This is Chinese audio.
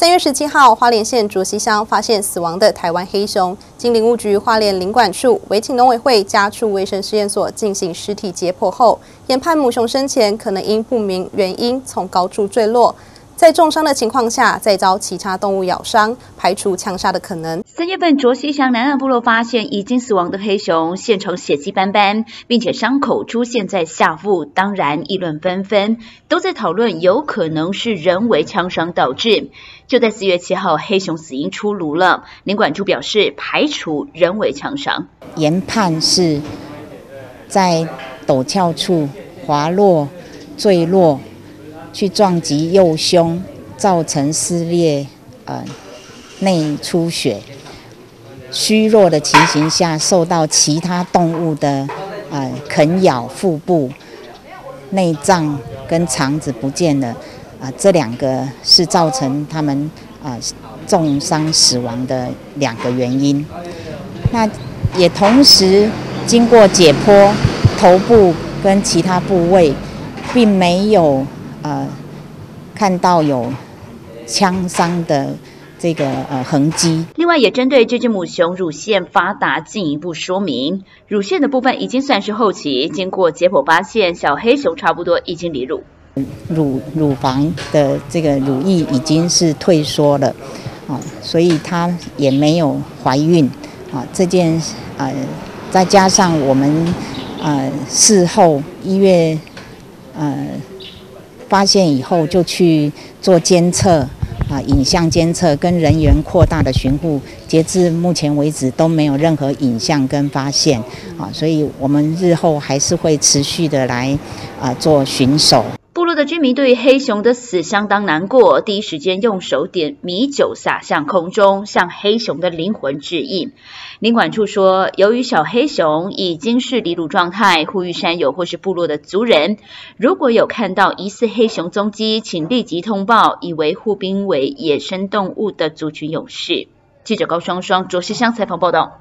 三月十七号，花莲县卓溪乡发现死亡的台湾黑熊，经林务局花莲林管处、围请农委会家畜卫生试验所进行尸体解剖后，研判母熊生前可能因不明原因从高处坠落。在重伤的情况下，再遭其他动物咬伤，排除枪杀的可能。三月份，卓西乡南岸部落发现已经死亡的黑熊，现场血迹斑斑，并且伤口出现在下腹，当然议论纷纷，都在讨论有可能是人为枪伤导致。就在四月七号，黑熊死因出炉了，林管处表示排除人为枪伤，研判是在陡峭处滑落、坠落。去撞击右胸，造成撕裂，呃，内出血，虚弱的情形下，受到其他动物的呃啃咬腹部，内脏跟肠子不见了，啊，这两个是造成他们啊重伤死亡的两个原因。那也同时经过解剖，头部跟其他部位并没有。呃，看到有枪伤的这个呃痕迹。另外，也针对这只母熊乳腺发达进一步说明，乳腺的部分已经算是后期，经过解剖发现，小黑熊差不多已经离乳，乳乳房的这个乳液已经是退缩了，啊，所以它也没有怀孕啊。这件呃，再加上我们呃事后一月呃。发现以后就去做监测啊，影像监测跟人员扩大的巡护，截至目前为止都没有任何影像跟发现啊，所以我们日后还是会持续的来啊做巡守。居民对黑熊的死相当难过，第一时间用手点米酒洒向空中，向黑熊的灵魂致意。领管处说，由于小黑熊已经是离乳状态，呼吁山友或是部落的族人，如果有看到疑似黑熊踪迹，请立即通报，以维护濒危野生动物的族群勇士。记者高双双卓西乡采访报道。